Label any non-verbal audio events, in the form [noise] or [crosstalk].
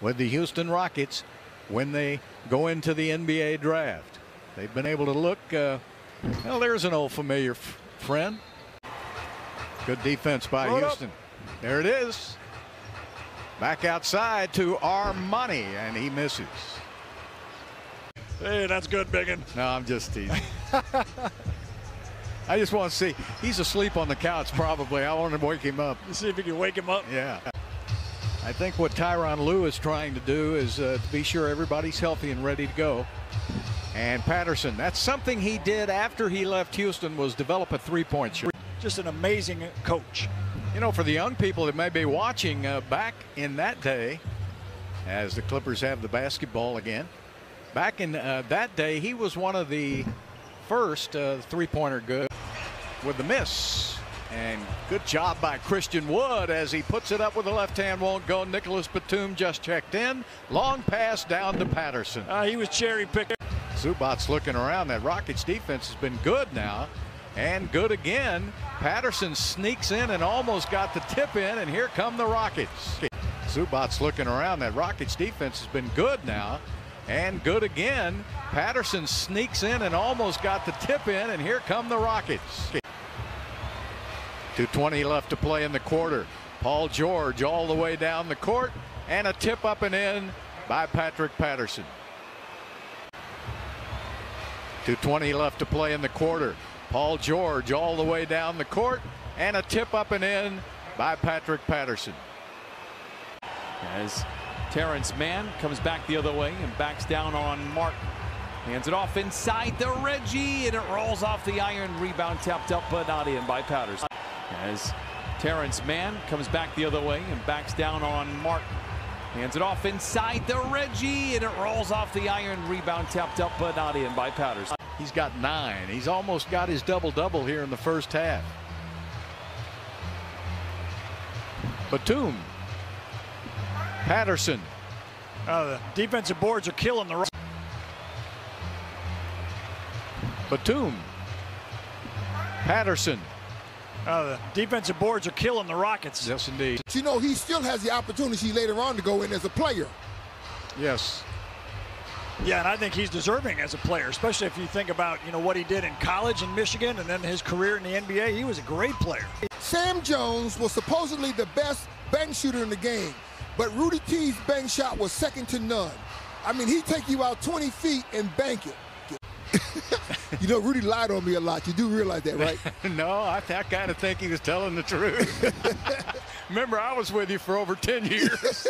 with the Houston Rockets when they go into the NBA draft. They've been able to look. Uh, well, there's an old familiar friend. Good defense by up. Houston. There it is. Back outside to Armoni, and he misses. Hey, that's good, Biggin. No, I'm just teasing. [laughs] I just want to see. He's asleep on the couch, probably. I want to wake him up. See if you can wake him up. Yeah. I think what Tyronn Lue is trying to do is uh, to be sure everybody's healthy and ready to go. And Patterson, that's something he did after he left Houston was develop a three-point shot. Just an amazing coach. You know, for the young people that may be watching uh, back in that day, as the Clippers have the basketball again, back in uh, that day, he was one of the first uh, three-pointer good with the miss. And good job by Christian Wood as he puts it up with the left hand, won't go. Nicholas Batum just checked in. Long pass down to Patterson. Uh, he was cherry picking. Zubac looking around. That Rockets defense has been good now. And good again. Patterson sneaks in and almost got the tip in, and here come the Rockets. Zubac looking around. That Rockets defense has been good now. And good again. Patterson sneaks in and almost got the tip in, and here come the Rockets. 2.20 left to play in the quarter. Paul George all the way down the court, and a tip up and in by Patrick Patterson. 2.20 left to play in the quarter. Paul George all the way down the court, and a tip up and in by Patrick Patterson. As Terrence Mann comes back the other way and backs down on Martin. Hands it off inside the Reggie, and it rolls off the iron. Rebound tapped up, but not in by Patterson. As Terrence Mann comes back the other way and backs down on Martin. Hands it off inside the Reggie, and it rolls off the iron. Rebound tapped up, but not in by Patterson. He's got nine. He's almost got his double-double here in the first half. Batum. Patterson. Uh, the defensive boards are killing the. Ro- Batum. Patterson. Uh, the defensive boards are killing the Rockets. Yes, indeed. You know, he still has the opportunity later on to go in as a player. Yes. Yeah, and I think he's deserving as a player, especially if you think about you know what he did in college in Michigan and then his career in the NBA. He was a great player. Sam Jones was supposedly the best bank shooter in the game, but Rudy T's bank shot was second to none. I mean, he'd take you out 20 feet and bank it. [laughs] you know, Rudy lied on me a lot. You do realize that, right? [laughs] no, I, I kind of think he was telling the truth. [laughs] Remember, I was with you for over 10 years.